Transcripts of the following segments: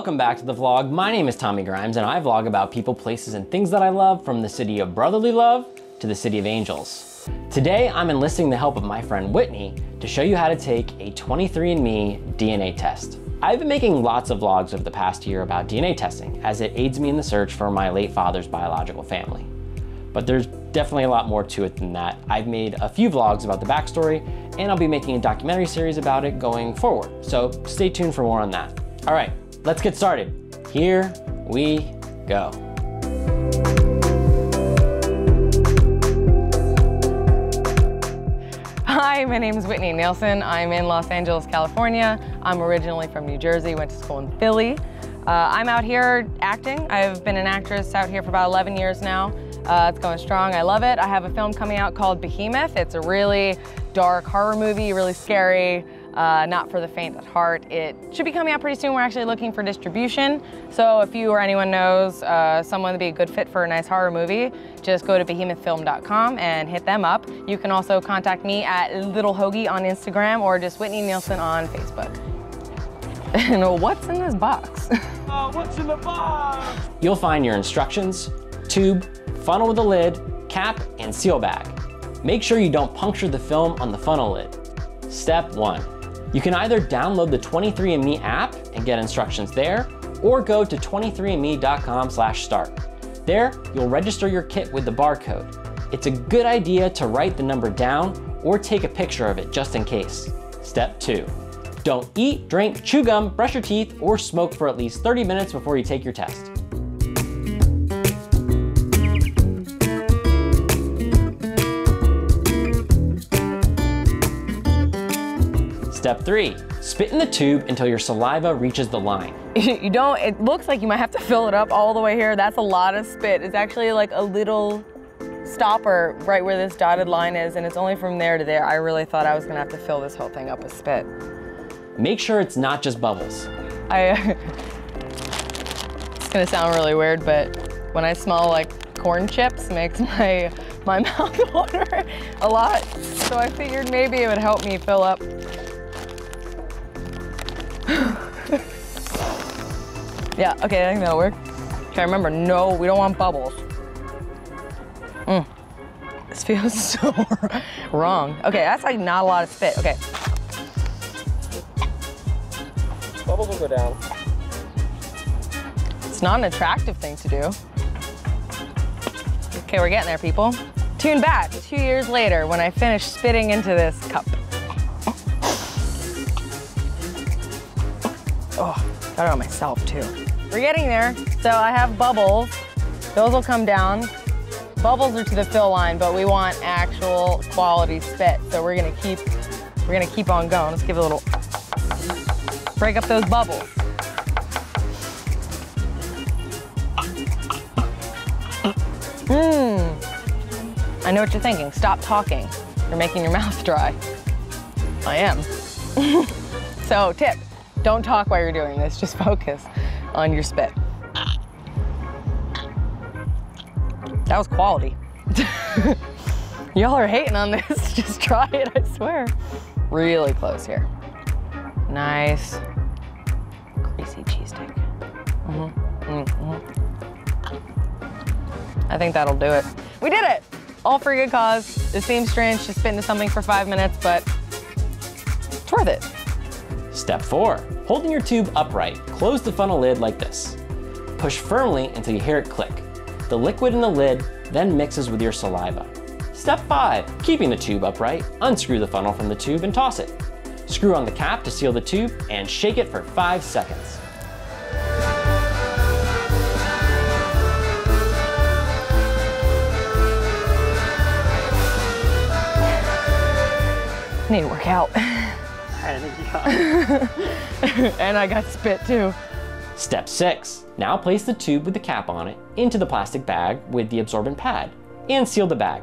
Welcome back to the vlog. My name is Tommy Grimes and I vlog about people, places, and things that I love from the city of brotherly love to the city of angels. Today, I'm enlisting the help of my friend Whitney to show you how to take a 23andMe DNA test. I've been making lots of vlogs over the past year about DNA testing as it aids me in the search for my late father's biological family. But there's definitely a lot more to it than that. I've made a few vlogs about the backstory and I'll be making a documentary series about it going forward. So stay tuned for more on that. All right, let's get started. Here we go. Hi, my name is Whitney Nielsen. I'm in Los Angeles, California. I'm originally from New Jersey, went to school in Philly. Uh, I'm out here acting. I've been an actress out here for about 11 years now. Uh, it's going strong, I love it. I have a film coming out called Behemoth. It's a really dark horror movie, really scary, uh, not for the faint at heart. It should be coming out pretty soon. We're actually looking for distribution. So if you or anyone knows uh, someone would be a good fit for a nice horror movie, just go to behemothfilm.com and hit them up. You can also contact me at Little Hoagie on Instagram or just Whitney Nielsen on Facebook. and what's in this box? Uh, what's in the box? You'll find your instructions, tube, funnel with a lid, cap, and seal bag. Make sure you don't puncture the film on the funnel lid. Step one, you can either download the 23andMe app and get instructions there, or go to 23andme.com slash start. There, you'll register your kit with the barcode. It's a good idea to write the number down or take a picture of it just in case. Step two, don't eat, drink, chew gum, brush your teeth, or smoke for at least 30 minutes before you take your test. Step three, spit in the tube until your saliva reaches the line. you don't, it looks like you might have to fill it up all the way here. That's a lot of spit. It's actually like a little stopper right where this dotted line is and it's only from there to there. I really thought I was gonna have to fill this whole thing up with spit. Make sure it's not just bubbles. I, it's gonna sound really weird, but when I smell like corn chips makes my, my mouth water a lot. So I figured maybe it would help me fill up yeah, okay, I think that'll work. Okay, remember, no, we don't want bubbles. Mm. This feels so wrong. Okay, that's like not a lot of spit. Okay. Bubbles will go down. It's not an attractive thing to do. Okay, we're getting there, people. Tune back two years later when I finish spitting into this cup. Oh, got it on myself too. We're getting there. So I have bubbles. Those will come down. Bubbles are to the fill line, but we want actual quality spit. So we're gonna keep, we're gonna keep on going. Let's give it a little, break up those bubbles. Mmm. I know what you're thinking. Stop talking. You're making your mouth dry. I am. so tip, don't talk while you're doing this, just focus on your spit. That was quality. Y'all are hating on this, just try it, I swear. Really close here. Nice, greasy cheese stick. Mm -hmm. Mm -hmm. I think that'll do it. We did it! All for a good cause. It seems strange to spit into something for five minutes, but it's worth it. Step four, holding your tube upright, close the funnel lid like this. Push firmly until you hear it click. The liquid in the lid then mixes with your saliva. Step five, keeping the tube upright, unscrew the funnel from the tube and toss it. Screw on the cap to seal the tube and shake it for five seconds. Need to work out. and I got spit too. Step six, now place the tube with the cap on it into the plastic bag with the absorbent pad and seal the bag.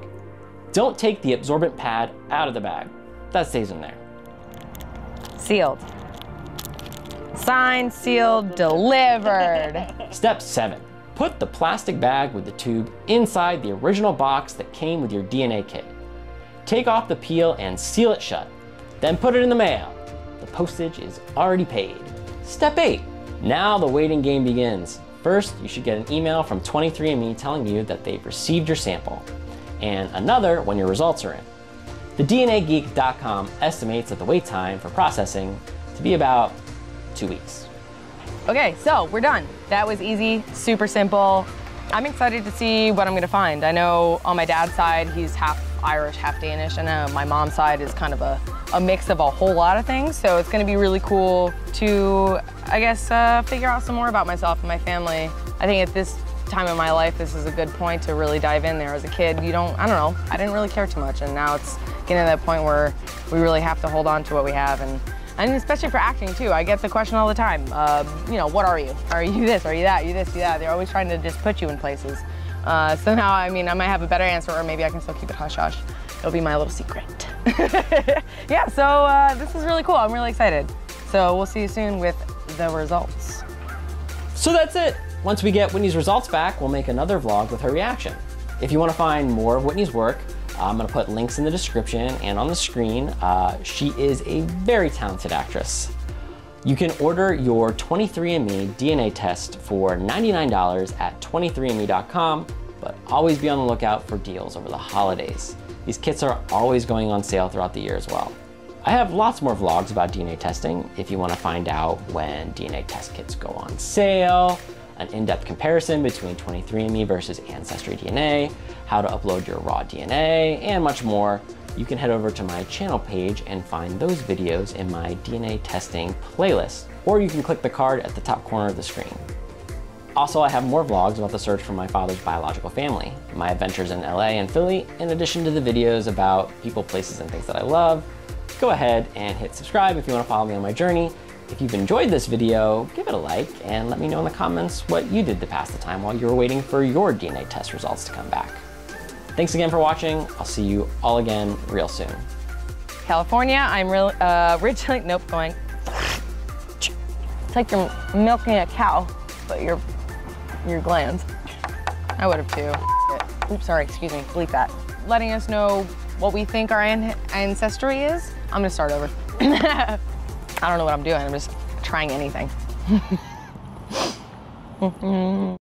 Don't take the absorbent pad out of the bag. That stays in there. Sealed. Signed, sealed, delivered. Step seven, put the plastic bag with the tube inside the original box that came with your DNA kit. Take off the peel and seal it shut. Then put it in the mail. The postage is already paid. Step eight, Now the waiting game begins. First, you should get an email from 23andMe telling you that they've received your sample, and another when your results are in. The DNAgeek.com estimates that the wait time for processing to be about two weeks. Okay, so we're done. That was easy, super simple. I'm excited to see what I'm gonna find. I know on my dad's side, he's half Irish, half Danish, and uh, my mom's side is kind of a, a mix of a whole lot of things. So it's gonna be really cool to, I guess, uh, figure out some more about myself and my family. I think at this time in my life, this is a good point to really dive in there. As a kid, you don't, I don't know, I didn't really care too much, and now it's getting to that point where we really have to hold on to what we have and and especially for acting too. I get the question all the time, uh, you know, what are you? Are you this? Are you that? Are you this? You that? They're always trying to just put you in places. Uh, so now, I mean, I might have a better answer or maybe I can still keep it hush hush. It'll be my little secret. yeah, so uh, this is really cool. I'm really excited. So we'll see you soon with the results. So that's it. Once we get Whitney's results back, we'll make another vlog with her reaction. If you want to find more of Whitney's work, I'm gonna put links in the description and on the screen. Uh, she is a very talented actress. You can order your 23andMe DNA test for $99 at 23andMe.com, but always be on the lookout for deals over the holidays. These kits are always going on sale throughout the year as well. I have lots more vlogs about DNA testing if you want to find out when DNA test kits go on sale, an in-depth comparison between 23andMe versus Ancestry DNA, how to upload your raw DNA, and much more, you can head over to my channel page and find those videos in my DNA testing playlist, or you can click the card at the top corner of the screen. Also, I have more vlogs about the search for my father's biological family, my adventures in LA and Philly, in addition to the videos about people, places, and things that I love. Go ahead and hit subscribe if you want to follow me on my journey, if you've enjoyed this video, give it a like and let me know in the comments what you did to pass the time while you were waiting for your DNA test results to come back. Thanks again for watching. I'll see you all again real soon. California, I'm real, uh, originally, nope, going. It's like you're milking a cow, but your, your glands. I would have too. Oops, sorry, excuse me, bleep that. Letting us know what we think our ancestry is. I'm gonna start over. I don't know what I'm doing. I'm just trying anything.